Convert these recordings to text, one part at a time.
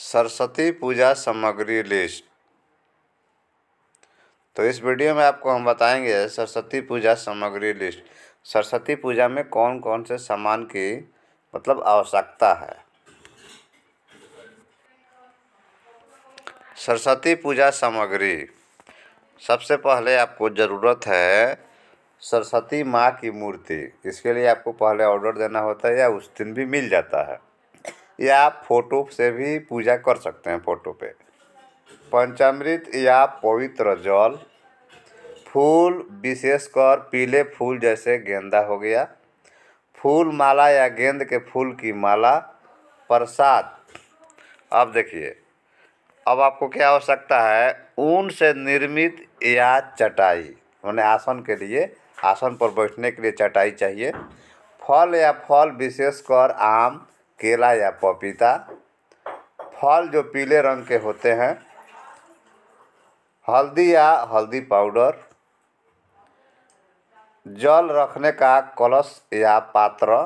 सरस्वती पूजा सामग्री लिस्ट। तो इस वीडियो में आपको हम बताएँगे सरस्वती पूजा सामग्री लिस्ट। सरस्वती पूजा में कौन कौन से सामान की मतलब आवश्यकता है? सरस्वती पूजा सामग्री। सबसे पहले आपको ज़रूरत है सरस्वती माँ की मूर्ति। इसके लिए आपको पहले ऑर्डर देना होता है या उस दिन भी मिल जाता है। या फ़ोटो से भी पूजा कर सकते हैं फ़ोटो पे। पंचामृत या पवित्र जल, फूल विशेषकर पीले फूल जैसे गेंदा हो गया फूल माला या गेंद के फूल की माला, प्रसाद। अब देखिए, अब आपको क्या आवश्यकता है? ऊन से निर्मित या चटाई मैंने आसन के लिए, आसन पर बैठने के लिए चटाई चाहिए। फल या फल विशेषकर आम केला या पपीता, फल जो पीले रंग के होते हैं, हल्दी या हल्दी पाउडर, जल रखने का कलश या पात्र,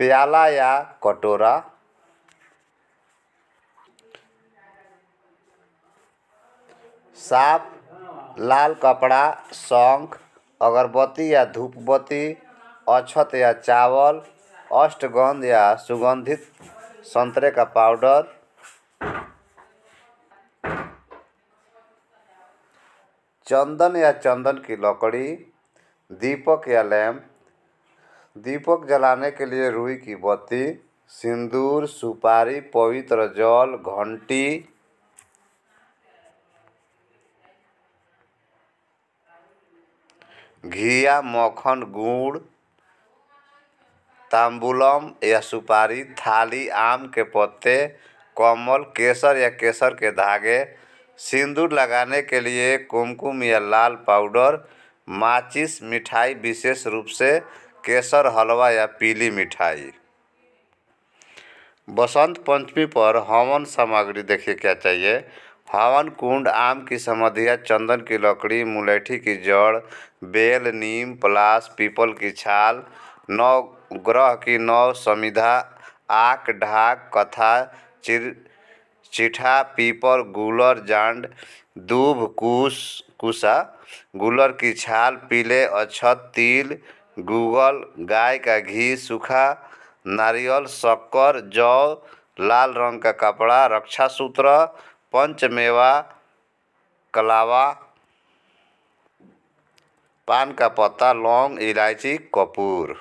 प्याला या कटोरा, साफ़ लाल कपड़ा, शंख, अगरबत्ती या धूपबत्ती, अक्षत या चावल अष्टगंध या सुगंधित संतरे का पाउडर। चंदन या चंदन की लकड़ी, दीपक या लैम्प दीपक जलाने के लिए रुई की बत्ती, सिंदूर, सुपारी, पवित्र जल, घंटी। घिया, मक्खन, गुड़। तांबूलम या सुपारी, थाली, आम के पत्ते, कमल, केसर या केसर के धागे, सिंदूर लगाने के लिए कुमकुम या लाल पाउडर, माचिस, मिठाई, विशेष रूप से केसर, हलवा या पीली मिठाई। बसंत पंचमी पर हवन सामग्री देखिए क्या चाहिए। हवन, कुंड, आम की समधिया, चंदन की लकड़ी, मुलेठी की जड़, बेल, नीम पलाश पीपल की छाल नौ ग्रह की नौ समिधा आक ढाक, कथा, चिर, चिठा पीपर गुलर, जांड, दूब कुश कुसा, गुलर की छाल, पीले अक्षत, तिल, गूगल, गाय का घी, सूखा, नारियल, शक्कर, जौ, लाल रंग का कपड़ा रक्षा सूत्र पंचमेवा, कलावा, पान का पत्ता, लौंग, इलायची, कपूर।